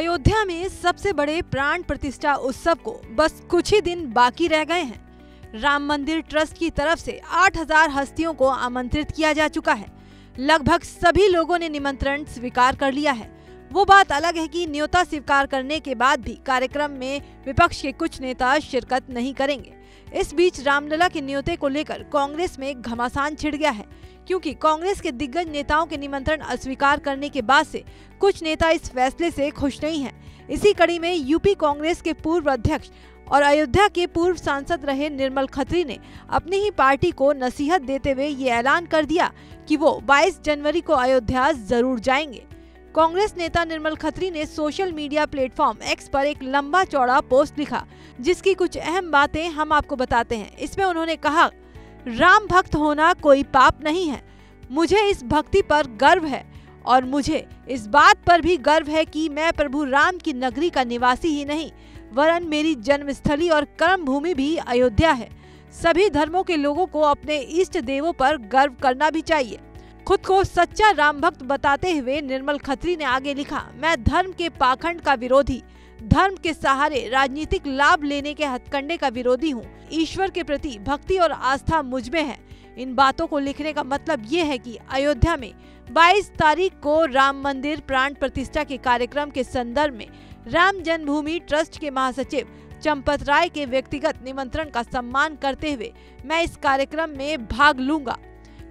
अयोध्या में सबसे बड़े प्राण प्रतिष्ठा उत्सव को बस कुछ ही दिन बाकी रह गए हैं। राम मंदिर ट्रस्ट की तरफ़ से 8000 हस्तियों को आमंत्रित किया जा चुका है। लगभग सभी लोगों ने निमंत्रण स्वीकार कर लिया है। वो बात अलग है कि न्योता स्वीकार करने के बाद भी कार्यक्रम में विपक्ष के कुछ नेता शिरकत नहीं करेंगे इस बीच रामलला के न्योते को लेकर कांग्रेस में घमासान छिड़ गया है, क्योंकि कांग्रेस के दिग्गज नेताओं के निमंत्रण अस्वीकार करने के बाद से कुछ नेता इस फैसले से खुश नहीं हैं। इसी कड़ी में यूपी कांग्रेस के पूर्व अध्यक्ष और अयोध्या के पूर्व सांसद रहे निर्मल खत्री ने अपनी ही पार्टी को नसीहत देते हुए ये ऐलान कर दिया कि वो 22 जनवरी को अयोध्या ज़रूर जाएँगे कांग्रेस नेता निर्मल खत्री ने सोशल मीडिया प्लेटफॉर्म एक्स पर एक लंबा चौड़ा पोस्ट लिखा, जिसकी कुछ अहम बातें हम आपको बताते हैं। इसमें उन्होंने कहा, राम भक्त होना कोई पाप नहीं है। मुझे इस भक्ति पर गर्व है और मुझे इस बात पर भी गर्व है कि मैं प्रभु राम की नगरी का निवासी ही नहीं, वरन मेरी जन्मस्थली और कर्म भूमि भी अयोध्या है। सभी धर्मों के लोगों को अपने इष्ट देवों पर गर्व करना भी चाहिए। खुद को सच्चा राम भक्त बताते हुए निर्मल खत्री ने आगे लिखा, मैं धर्म के पाखंड का विरोधी, धर्म के सहारे राजनीतिक लाभ लेने के हथकंडे का विरोधी हूँ। ईश्वर के प्रति भक्ति और आस्था मुझमें है। इन बातों को लिखने का मतलब ये है कि अयोध्या में 22 तारीख को राम मंदिर प्राण प्रतिष्ठा के कार्यक्रम के संदर्भ में राम जन्मभूमि ट्रस्ट के महासचिव चंपत राय के व्यक्तिगत निमंत्रण का सम्मान करते हुए मैं इस कार्यक्रम में भाग लूँगा।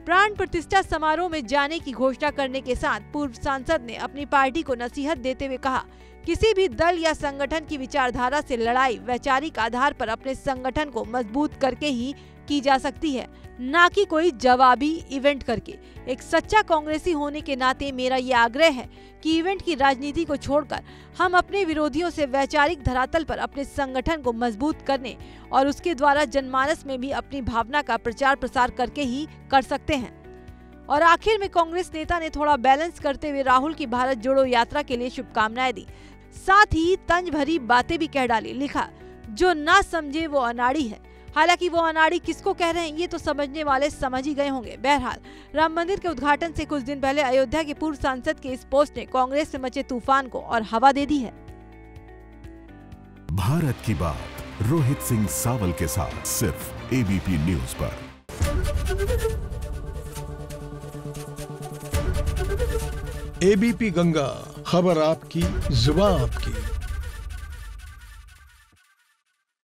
प्राण प्रतिष्ठा समारोह में जाने की घोषणा करने के साथ पूर्व सांसद ने अपनी पार्टी को नसीहत देते हुए कहा, किसी भी दल या संगठन की विचारधारा से लड़ाई वैचारिक आधार पर अपने संगठन को मज़बूत करके ही की जा सकती है। न कि कोई जवाबी इवेंट करके। एक सच्चा कांग्रेसी होने के नाते मेरा ये आग्रह है कि इवेंट की राजनीति को छोड़कर हम अपने विरोधियों से वैचारिक धरातल पर अपने संगठन को मज़बूत करने और उसके द्वारा जनमानस में भी अपनी भावना का प्रचार प्रसार करके ही कर सकते हैं। और आखिर में कांग्रेस नेता ने थोड़ा बैलेंस करते हुए राहुल की भारत जोड़ो यात्रा के लिए शुभकामनाएँ दी। साथ ही तंज भरी बातें भी कह डाली, लिखा, जो ना समझे वो अनाड़ी है। हालाँकि वो अनाड़ी किसको कह रहे हैं ये तो समझने वाले समझ ही गए होंगे। बहरहाल राम मंदिर के उद्घाटन से कुछ दिन पहले अयोध्या के पूर्व सांसद के इस पोस्ट ने कांग्रेस से मचे तूफ़ान को और हवा दे दी है। भारत की बात रोहित सिंह सावल के साथ सिर्फ़ एबीपी न्यूज़ पर। एबीपी गंगा खबर आपकी जुबा आपकी।